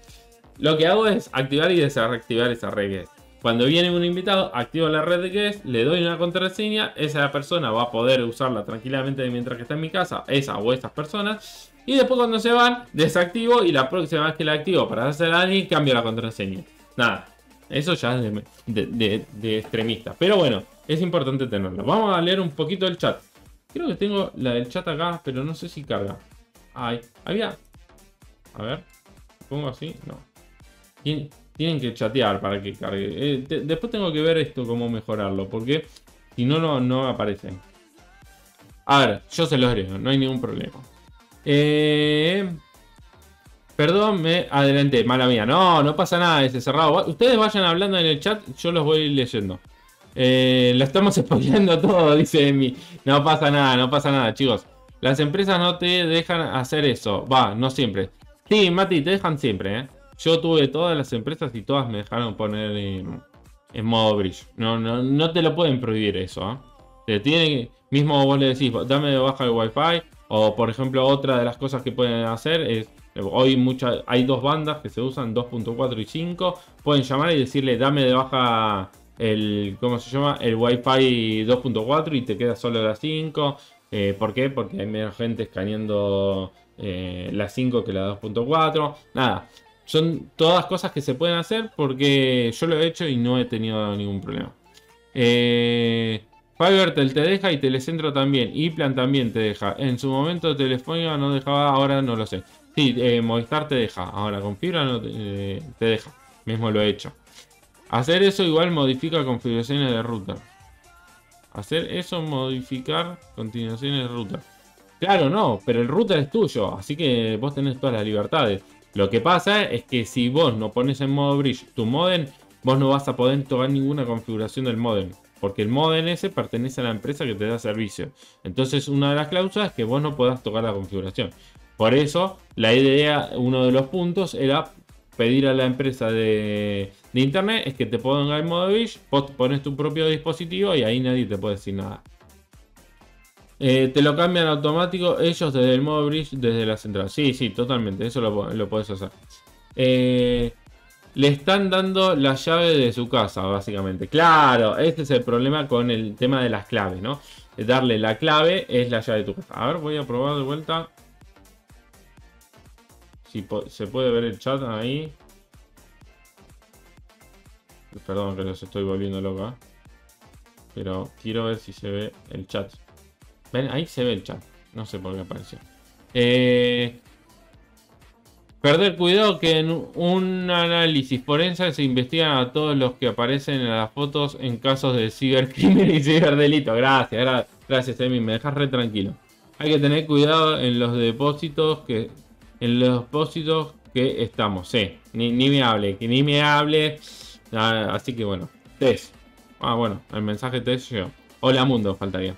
lo que hago es activar y desactivar esa red. Cuando viene un invitado, activo la red de guest, le doy una contraseña, esa persona va a poder usarla tranquilamente mientras que está en mi casa, esa o estas personas. Y después cuando se van, desactivo y la próxima vez que la activo para hacer a alguien, cambio la contraseña. Nada, eso ya es de, extremista. Pero bueno, es importante tenerlo. Vamos a leer un poquito el chat. Creo que tengo la del chat acá, pero no sé si carga. Ay, había... A ver, pongo así, no. tienen que chatear para que cargue. Eh, después tengo que ver esto, cómo mejorarlo, porque si no, no, no aparece. A ver, yo se los leo, no hay ningún problema. Eh, perdón, me adelanté, mala mía. No, no pasa nada, ese cerrado. Ustedes vayan hablando en el chat, yo los voy leyendo. Eh, lo estamos spoileando todo, dice Emi. No pasa nada, no pasa nada, chicos. Las empresas no te dejan hacer eso. Va, no siempre. Sí, Mati, te dejan siempre, ¿eh? Yo tuve todas las empresas y todas me dejaron poner en, modo bridge. No, no, no te lo pueden prohibir eso, ¿eh? Te tiene mismo vos le decís, dame de baja el wifi. O por ejemplo, otra de las cosas que pueden hacer es, hoy muchas, hay dos bandas que se usan, 2.4 y 5. Pueden llamar y decirle, dame de baja el, ¿cómo se llama? El Wi-Fi 2.4 y te queda solo la 5. Eh, ¿Por qué? Porque hay menos gente escaneando eh, la 5 que la 2.4. Nada, son todas cosas que se pueden hacer porque yo lo he hecho y no he tenido ningún problema. Eh, Fivertel te deja y Telecentro también. Y Plan también te deja. En su momento Telefónica no dejaba, ahora no lo sé. Sí, eh, Movistar te deja. Ahora con fibra no te deja. Mismo lo he hecho. Hacer eso igual modifica configuraciones de router. Hacer eso modificar continuaciones de router. Claro, no, pero el router es tuyo, así que vos tenés todas las libertades. Lo que pasa es que si vos no pones en modo bridge tu modem, vos no vas a poder tocar ninguna configuración del modem. Porque el modem ese pertenece a la empresa que te da servicio. Entonces una de las cláusulas es que vos no podás tocar la configuración. Por eso la idea, uno de los puntos era pedir a la empresa de, internet es que te ponga en modo vos pones tu propio dispositivo y ahí nadie te puede decir nada. Eh, te lo cambian automático ellos desde el modo bridge, desde la central. Sí, sí, totalmente, eso lo, lo puedes hacer. Eh, le están dando la llave de su casa, básicamente. Claro, este es el problema con el tema de las claves, ¿no? Darle la clave es la llave de tu casa. A ver, voy a probar de vuelta. Si se puede ver el chat ahí. Perdón que los estoy volviendo loca. Pero quiero ver si se ve el chat. ¿Ven? Ahí se ve el chat. No sé por qué apareció. Eh, perder cuidado que en un análisis forense se investigan a todos los que aparecen en las fotos en casos de cibercrimen y ciberdelito. Gracias, gracias, Emi. Me dejas re tranquilo. Hay que tener cuidado en los depósitos que. En los depósitos que estamos. Sí, ni, me hable, que ni me hable. Ah, así que bueno. Test. Ah, bueno, el mensaje test yo. Hola mundo, faltaría.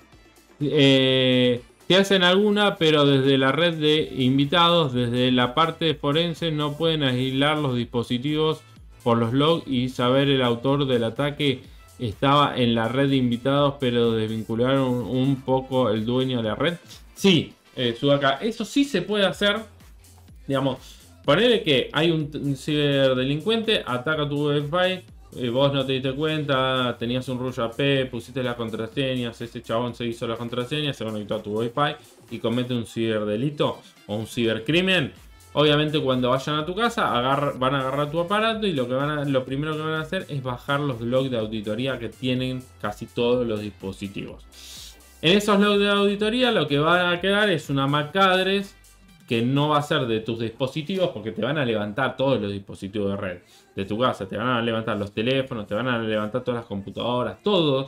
Eh, te hacen alguna, pero desde la red de invitados, desde la parte forense, no pueden aislar los dispositivos por los logs y saber el autor del ataque estaba en la red de invitados, pero desvincularon un poco el dueño de la red. Sí, eh, eso sí se puede hacer. Digamos, ponerle que hay un ciberdelincuente, ataca tu Wi-Fi vos no te diste cuenta, tenías un rollo AP, pusiste las contraseñas, ese chabón se hizo la contraseña, se conectó a tu Wi-Fi y comete un ciberdelito o un cibercrimen. Obviamente cuando vayan a tu casa van a agarrar tu aparato y lo, que van lo primero que van a hacer es bajar los logs de auditoría que tienen casi todos los dispositivos. En esos logs de auditoría lo que va a quedar es una MAC address que no va a ser de tus dispositivos porque te van a levantar todos los dispositivos de red de tu casa, te van a levantar los teléfonos, te van a levantar todas las computadoras, todo,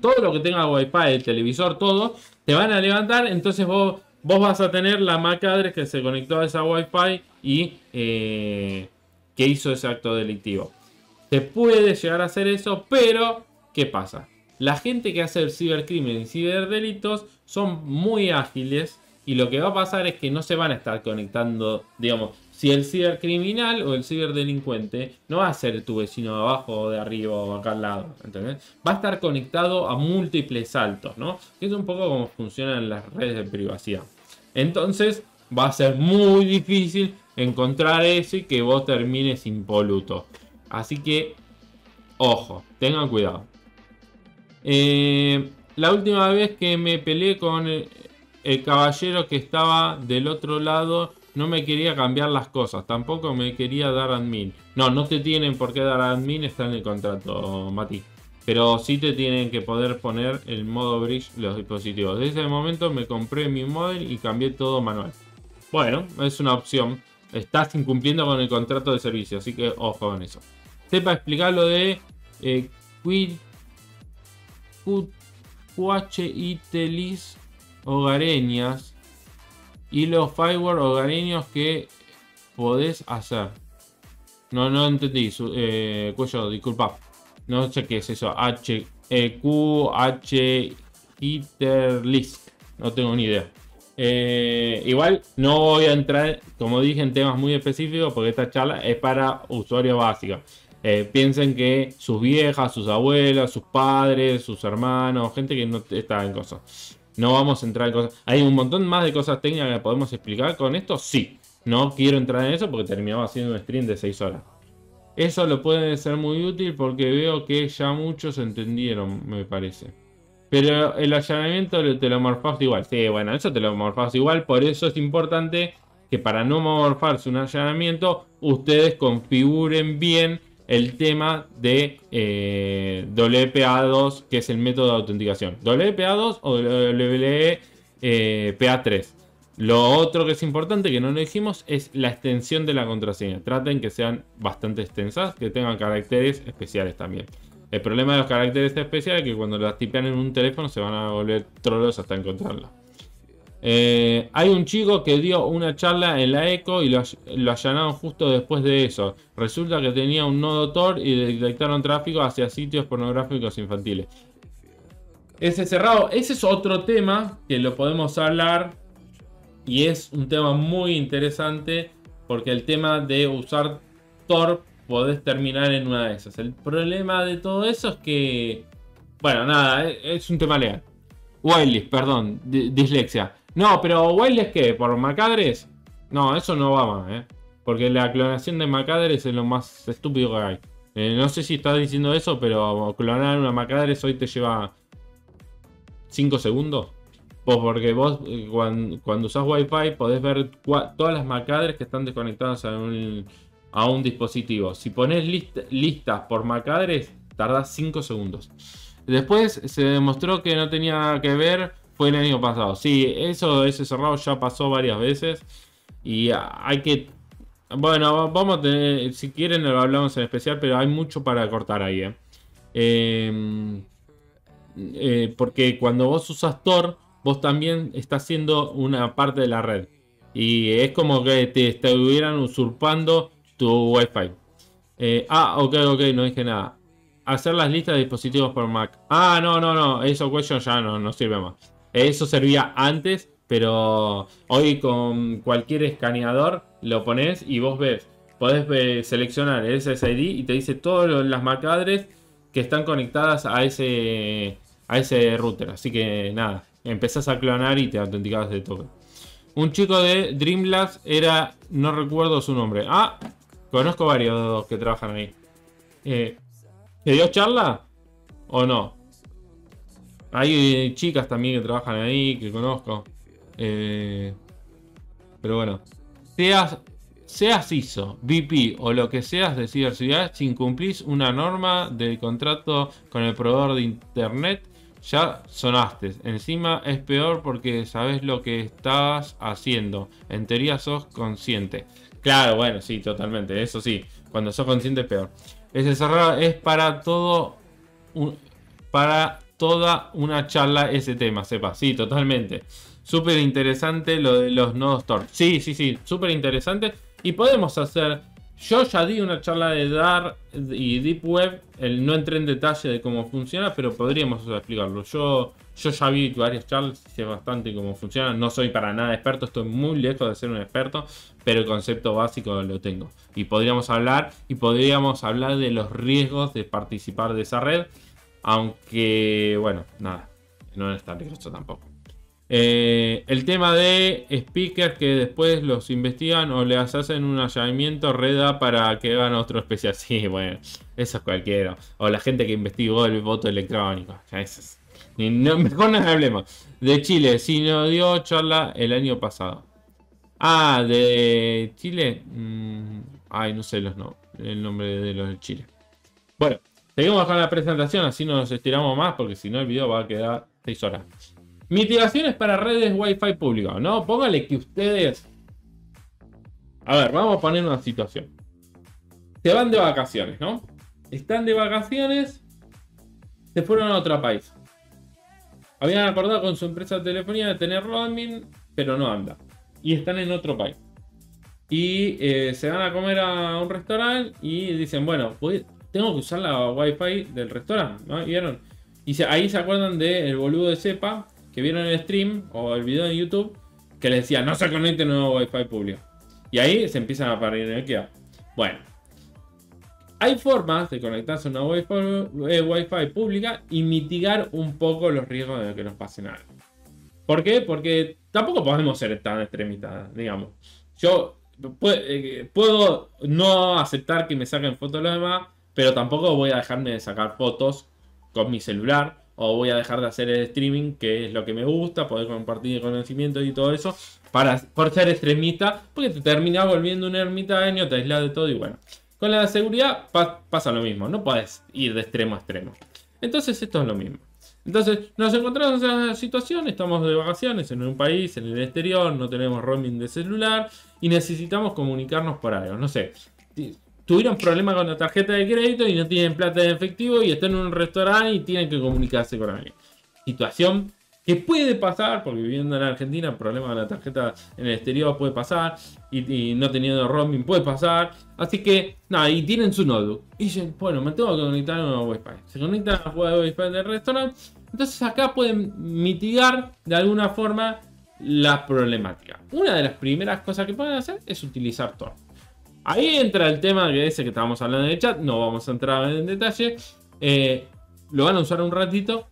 todo lo que tenga wifi, el televisor, todo, te van a levantar, entonces vos, vos vas a tener la MAC address que se conectó a esa wifi y eh, que hizo ese acto delictivo. Se puede llegar a hacer eso, pero ¿qué pasa? La gente que hace el cibercrimen y ciberdelitos son muy ágiles y lo que va a pasar es que no se van a estar conectando, digamos, si el cibercriminal o el ciberdelincuente no va a ser tu vecino de abajo o de arriba o acá al lado, ¿entendés? Va a estar conectado a múltiples saltos, ¿no? Que es un poco como funcionan las redes de privacidad. Entonces, va a ser muy difícil encontrar eso y que vos termines impoluto. Así que, ojo, tengan cuidado. Eh, la última vez que me peleé con el caballero que estaba del otro lado no me quería cambiar las cosas, tampoco me quería dar admin. No, no te tienen por qué dar admin, está en el contrato, Mati. Pero sí te tienen que poder poner el modo bridge los dispositivos. Desde ese momento me compré mi modem y cambié todo manual. Bueno, es una opción. estás incumpliendo con el contrato de servicio, así que ojo con eso. Sepa explicar lo de eh, hogareñas y los firewall hogareños que podés hacer. No, no entendí, eh, cuello, disculpa. No sé qué es eso. H, e, Q, H, Interlist. No tengo ni idea. Eh, igual no voy a entrar, como dije, en temas muy específicos porque esta charla es para usuarios básicos. Eh, piensen que sus viejas, sus abuelas, sus padres, sus hermanos, gente que no está en cosas. No vamos a entrar en cosas. Hay un montón más de cosas técnicas que podemos explicar con esto. Sí. No quiero entrar en eso porque terminaba haciendo un stream de 6 horas. Eso lo puede ser muy útil porque veo que ya muchos entendieron, me parece. Pero el allanamiento te lo morfaste igual. Sí, bueno, eso te lo morfaste igual. Por eso es importante que para no morfarse un allanamiento, ustedes configuren bien el tema de eh, WPA2, que es el método de autenticación. WPA2 o WPA3. Lo otro que es importante, que no lo dijimos, es la extensión de la contraseña. Traten que sean bastante extensas, que tengan caracteres especiales también. El problema de los caracteres especiales es que cuando las tipean en un teléfono se van a volver trolos hasta encontrarla. Eh, hay un chico que dio una charla en la ECO y lo, allanaron justo después de eso. Resulta que tenía un nodo Tor y detectaron tráfico hacia sitios pornográficos infantiles. Ese cerrado, ese es otro tema que lo podemos hablar y es un tema muy interesante porque el tema de usar Tor podés terminar en una de esas. El problema de todo eso es que, bueno, nada, es un tema legal. Wiley, perdón, dislexia. No, pero Wiley es que, por macadres. No, eso no va más, ¿eh? Porque la clonación de macadres es lo más estúpido que hay. Eh, no sé si estás diciendo eso, pero clonar una macadres hoy te lleva 5 segundos. Pues porque vos eh, cuando, cuando usás Wi-Fi podés ver todas las macadres que están desconectadas a un, dispositivo. Si pones listas por macadres, tarda 5 segundos. Después se demostró que no tenía que ver, fue el año pasado. Sí, eso, ese cerrado ya pasó varias veces. Y hay que... Bueno, vamos a tener, si quieren lo hablamos en especial, pero hay mucho para cortar ahí. ¿eh? Em, eh, porque cuando vos usas Tor, vos también estás siendo una parte de la red. Y es como que te estuvieran usurpando tu Wi-Fi. Eh, ah, ok, ok, no dije nada. Hacer las listas de dispositivos por Mac. Ah, no, no, no. Eso question ya no, no sirve más. Eso servía antes, pero hoy con cualquier escaneador lo pones y vos ves. Podés seleccionar el SSID y te dice todas las MAC address que están conectadas a ese, a ese router. Así que nada, empezás a clonar y te autenticabas de todo. Un chico de Dreamlabs era, no recuerdo su nombre. Ah, Conozco varios que trabajan ahí. Eh, ¿Te dio charla? ¿O no? Hay chicas también que trabajan ahí, que conozco. Eh, pero bueno. Seas, seas ISO, VP o lo que seas de ciberseguridad, si incumplís una norma del contrato con el proveedor de internet, ya sonaste. Encima es peor porque sabes lo que estás haciendo. En teoría sos consciente. Claro, bueno, sí, totalmente. Eso sí, cuando sos consciente es peor. Cerrado es para todo. para toda una charla ese tema, sepa. Sí, totalmente. Súper interesante lo de los nodos Tor. Sí, sí, sí, súper interesante. Y podemos hacer. Yo ya di una charla de DAR y Deep Web. El, no entré en detalle de cómo funciona, pero podríamos explicarlo. Yo yo ya vi varias charlas, sé bastante cómo funciona. No soy para nada experto, estoy muy lejos de ser un experto, pero el concepto básico lo tengo. Y podríamos hablar, y podríamos hablar de los riesgos de participar de esa red. Aunque, bueno, nada, no es tan riesgoso tampoco. Eh, el tema de speakers que después los investigan o les hacen un allanamiento reda para que hagan otro especial. Sí, bueno, eso es cualquiera. O la gente que investigó el voto electrónico. Eso es no, mejor no hablemos. De Chile, si no dio charla el año pasado. Ah, de Chile. Mm, ay, no sé los no, el nombre de los de Chile. Bueno, seguimos con la presentación, así no nos estiramos más, porque si no el video va a quedar 6 horas. Mitigaciones para redes Wi-Fi público, ¿no? Póngale que ustedes A ver, vamos a poner una situación. Se van de vacaciones, ¿no? Están de vacaciones, se fueron a otro país. Habían acordado con su empresa de telefonía de tener roaming, pero no anda. Y están en otro país. Y eh, se van a comer a un restaurante y dicen, bueno, tengo que usar la wifi del restaurante, ¿no? ¿Vieron? Y ahí se acuerdan del boludo de Cepa, que vieron el stream o el video de YouTube, que le decía, no se conecten a wifi pública. Y ahí se empiezan a parir en el que Bueno, hay formas de conectarse a una eh, Wi-Fi, pública y mitigar un poco los riesgos de que nos pasen algo. ¿Por qué? Porque tampoco podemos ser tan extremistas, digamos. Yo eh, puedo no aceptar que me saquen fotos de los demás, pero tampoco voy a dejarme de sacar fotos con mi celular o voy a dejar de hacer el streaming, que es lo que me gusta, poder compartir conocimiento y todo eso, para, por ser extremista, porque te terminas volviendo un ermitaño, te aislas de todo y bueno. Con la seguridad pasa lo mismo, no puedes ir de extremo a extremo. Entonces esto es lo mismo. Entonces nos encontramos en esa situación, estamos de vacaciones en un país, en el exterior, no tenemos roaming de celular y necesitamos comunicarnos por algo. No sé, tuvieron problemas con la tarjeta de crédito y no tienen plata de efectivo y están en un restaurante y tienen que comunicarse con alguien. Situación que puede pasar, porque viviendo en Argentina, problema de la tarjeta en el exterior puede pasar, y, no teniendo roaming puede pasar. Así que, nada, y tienen su notebook. Y dicen, bueno, me tengo que conectar a una Wi-Fi. Se conectan a la Wi-Fi del restaurante. Entonces acá pueden mitigar de alguna forma la problemática. Una de las primeras cosas que pueden hacer es utilizar Tor. Ahí entra el tema que ese que estábamos hablando en el chat, no vamos a entrar en detalle. Eh, lo van a usar un ratito.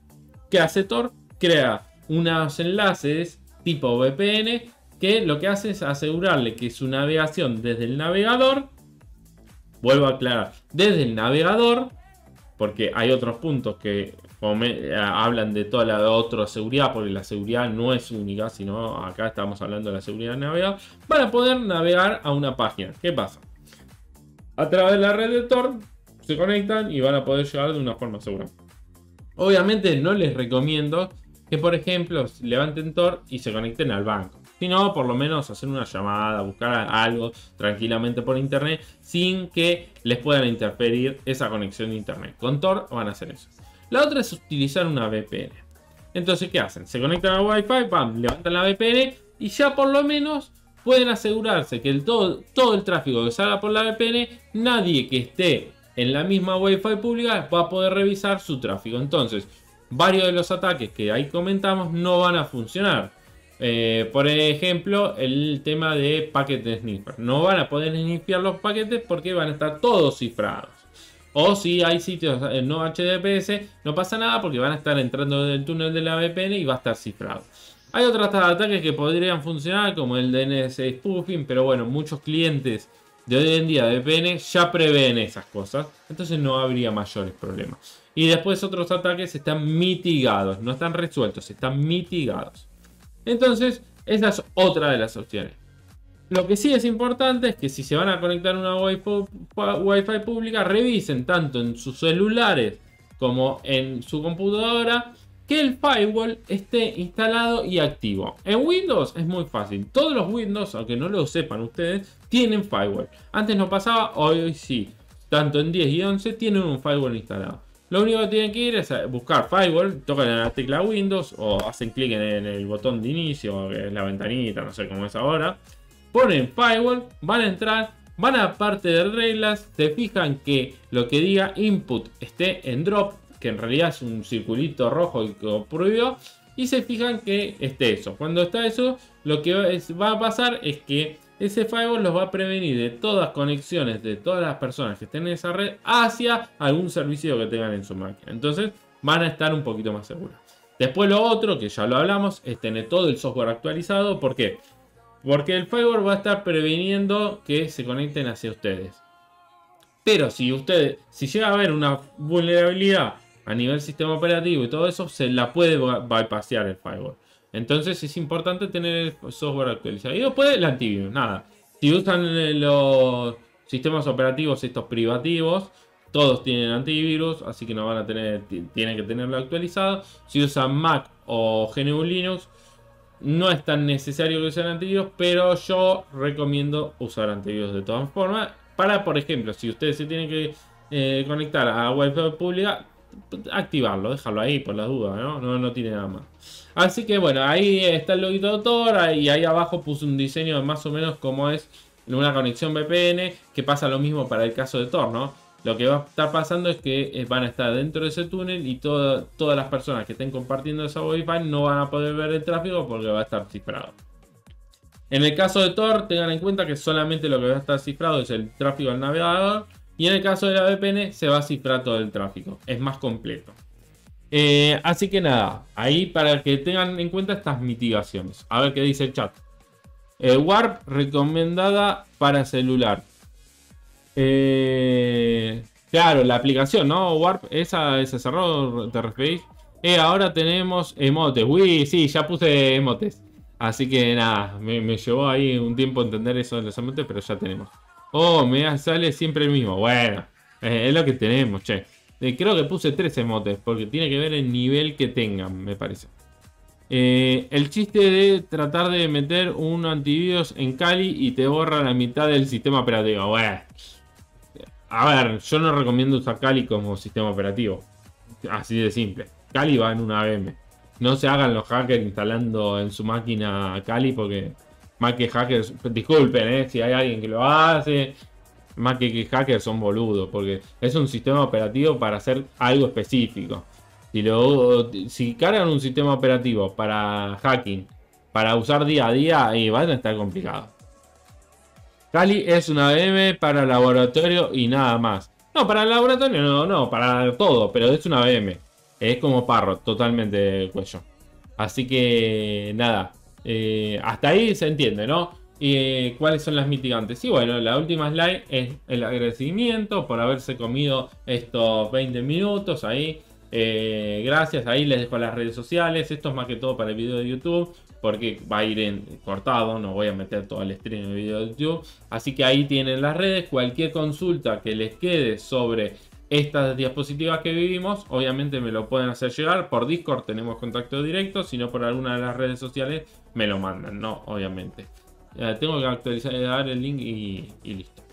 ¿Qué hace Tor? crea unos enlaces tipo VPN que lo que hace es asegurarle que su navegación desde el navegador, vuelvo a aclarar, desde el navegador, porque hay otros puntos que eh, hablan de toda la otra seguridad, porque la seguridad no es única, sino acá estamos hablando de la seguridad del navegador, para poder navegar a una página. ¿Qué pasa? A través de la red de Tor se conectan y van a poder llegar de una forma segura. Obviamente no les recomiendo que por ejemplo levanten Tor y se conecten al banco. Sino por lo menos hacer una llamada, buscar algo tranquilamente por internet sin que les puedan interferir esa conexión de internet. Con Tor van a hacer eso. La otra es utilizar una VPN. Entonces, ¿qué hacen? Se conectan a Wi-Fi, levantan la VPN y ya por lo menos pueden asegurarse que el todo, todo el tráfico que salga por la VPN, nadie que esté en la misma Wi-Fi pública va a poder revisar su tráfico. Entonces, varios de los ataques que ahí comentamos no van a funcionar. Eh, por ejemplo, el tema de paquetes sniffer. No van a poder snifear los paquetes porque van a estar todos cifrados. O si hay sitios no HDPS, no pasa nada porque van a estar entrando del túnel de la VPN y va a estar cifrado. Hay otros ataques que podrían funcionar como el DNS spoofing, pero bueno, muchos clientes de hoy en día de VPN ya prevén esas cosas, entonces no habría mayores problemas. Y después otros ataques están mitigados, no están resueltos, están mitigados. Entonces, esa es otra de las opciones. Lo que sí es importante es que si se van a conectar a una Wi-Fi, pública, revisen tanto en sus celulares como en su computadora que el firewall esté instalado y activo. En Windows es muy fácil. Todos los Windows, aunque no lo sepan ustedes, tienen firewall. Antes no pasaba, hoy sí. Tanto en 10 y 11 tienen un firewall instalado. Lo único que tienen que ir es buscar Firewall, tocan en la tecla Windows o hacen clic en el botón de inicio, que es la ventanita, no sé cómo es ahora. Ponen Firewall, van a entrar, van a parte de reglas, se fijan que lo que diga input esté en drop, que en realidad es un circulito rojo que prohibió, y se fijan que esté eso. Cuando está eso, lo que va a pasar es que ese firewall los va a prevenir de todas conexiones de todas las personas que estén en esa red hacia algún servicio que tengan en su máquina. Entonces van a estar un poquito más seguros. Después lo otro, que ya lo hablamos, es tener todo el software actualizado. ¿Por qué? Porque el firewall va a estar preveniendo que se conecten hacia ustedes. Pero si ustedes, si llega a haber una vulnerabilidad a nivel sistema operativo y todo eso, se la puede bypassear el firewall. Entonces es importante tener el software actualizado. Y después el antivirus, nada. Si usan eh, los sistemas operativos estos privativos, todos tienen antivirus, así que no van a tener, tienen que tenerlo actualizado. Si usan Mac o GNU Linux, no es tan necesario que usen antivirus, pero yo recomiendo usar antivirus de todas formas. Para, por ejemplo, si ustedes se tienen que eh, conectar a Wi-Fi pública, activarlo, dejarlo ahí por las dudas, ¿no? ¿no? tiene nada más. Así que bueno, ahí está el loguito de autor y ahí abajo puse un diseño más o menos como es una conexión VPN, que pasa lo mismo para el caso de Tor, ¿no? Lo que va a estar pasando es que eh, van a estar dentro de ese túnel y todas las personas que estén compartiendo esa Wi-Fi no van a poder ver el tráfico porque va a estar cifrado. En el caso de Tor, tengan en cuenta que solamente lo que va a estar cifrado es el tráfico del navegador. Y en el caso de la VPN, se va a cifrar todo el tráfico. Es más completo. Eh, así que nada, ahí para que tengan en cuenta estas mitigaciones. A ver qué dice el chat. Eh, Warp recomendada para celular. Eh, claro, la aplicación, ¿no? Warp, esa, ese cerró, te referís. Eh, ahora tenemos emotes. Uy, sí, ya puse emotes. Así que nada, me, llevó ahí un tiempo entender eso de los emotes, pero ya tenemos. Oh, me sale siempre el mismo. Bueno, es lo que tenemos, che. creo que puse tres emotes, porque tiene que ver el nivel que tengan, me parece. Eh, el chiste de tratar de meter un antivirus en Kali y te borra la mitad del sistema operativo. Bueno, a ver, yo no recomiendo usar Kali como sistema operativo. Así de simple. Kali va en una VM. No se hagan los hackers instalando en su máquina Kali porque más que hackers, disculpen eh, si hay alguien que lo hace, más que hackers son boludos porque es un sistema operativo para hacer algo específico. Si, lo, si cargan un sistema operativo para hacking, para usar día a día, ahí van a estar complicado. Kali es una VM para laboratorio y nada más. No, para el laboratorio no, no, para todo, pero es una VM. Es como parro, totalmente cuello. Así que nada, eh, hasta ahí se entiende, ¿no? Y ¿Cuáles son las mitigantes? Y bueno, la última slide es el agradecimiento por haberse comido estos 20 minutos ahí. Eh, gracias, ahí les dejo las redes sociales. Esto es más que todo para el video de YouTube, porque va a ir en, cortado. No voy a meter todo el stream en el video de YouTube. Así que ahí tienen las redes. Cualquier consulta que les quede sobre estas diapositivas que vivimos, obviamente me lo pueden hacer llegar. Por Discord tenemos contacto directo. Si no por alguna de las redes sociales, me lo mandan, ¿no? Obviamente. tengo que actualizar, dar el link y listo.